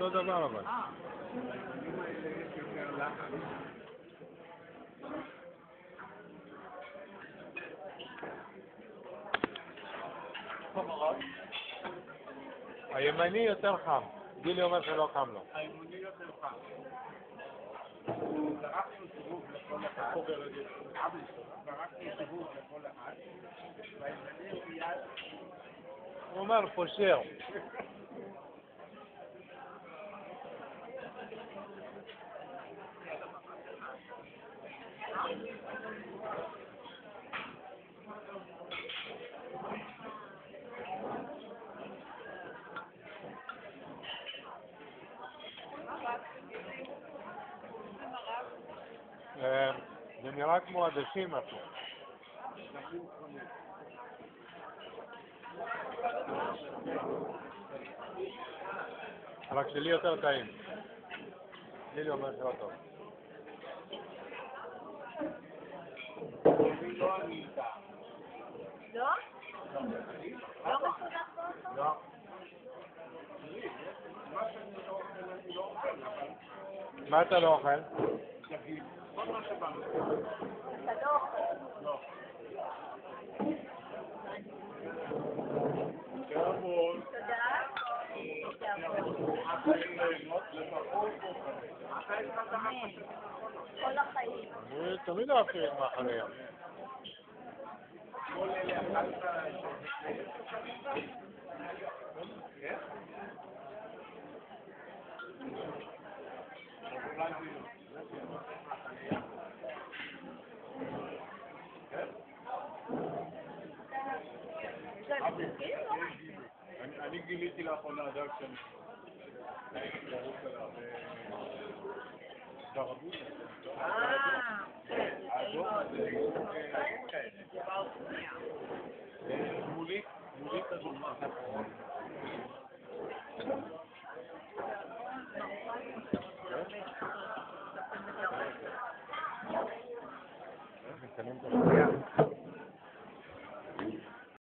אותו דבר אבל. הימני יותר חם. גילי אומר שלא חם לו. האימוני יותר חם. זרקנו סיבוב לכל אחד, זרקנו סיבוב לכל אחד, והימני מיד הוא אומר פושר. זה נראה כמו עדשים אפילו. רק שלי יותר טעים. גילי אומר שלא טוב. אני לא אני איתה. לא? לא מסונף באוטו? לא. מה שאני לא אוכל, אני לא אוכל, אבל מה אתה לא אוכל? תודה. החיים ליהנות לפחות החיים חזרה כל החיים. אני תמיד אהבתי את מאכלים. כל אלה אכלת אני גיליתי לאחרונה דג שאני... מולי, מולי כזו, מה? Gracias.